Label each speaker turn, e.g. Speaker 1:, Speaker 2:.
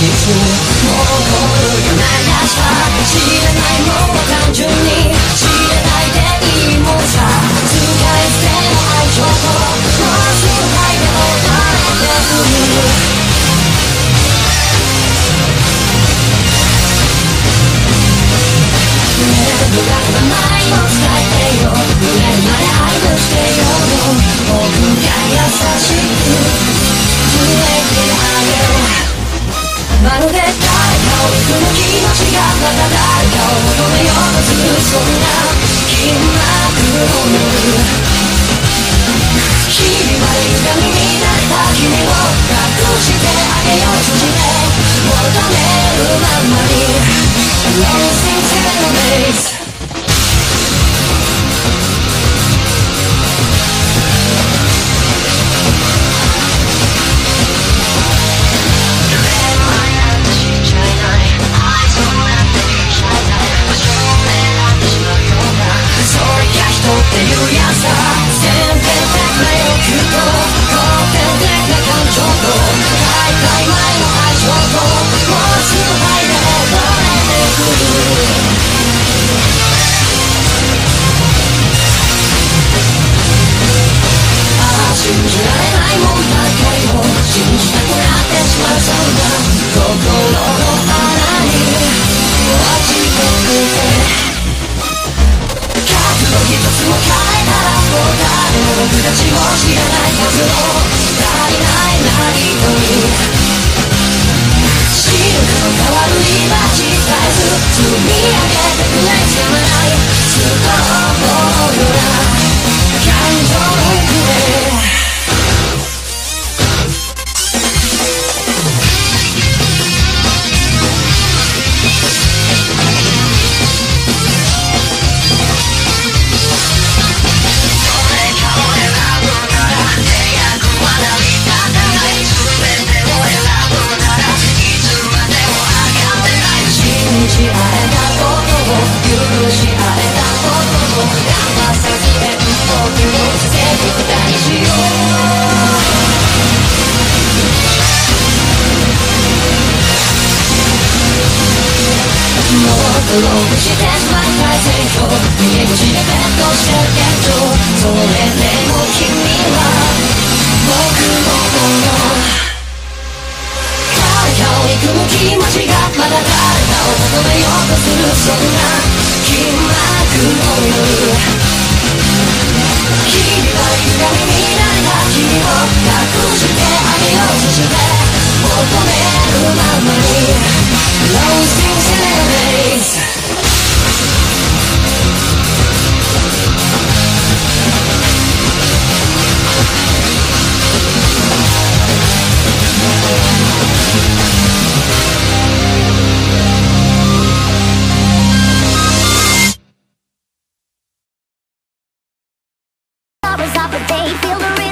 Speaker 1: ない最終回の一室もうゴールがない明日知らないもの単純に知れないでいいもんさ使い捨ての愛情ともう数回で踊れてくる胸の名前を伝えてよ胸まで愛をしてよそんな金幕を塗る日々まで歪みになった君を隠してあげようとして求めるままにっていうやつだ。先天的な欲とつも変えたらそうだ僕たちも知らないはずの足りないなりというシルクの変わる今小さいず積み上げてくれつかまないことを騙さず遠方をさせて二人してまたい選挙家越しでベットしてるけどそれでも君は僕のもの誰かを憎む気持ちがまだ誰を求めようとするそんな金幕の夜
Speaker 2: top, but they feel the rhythm.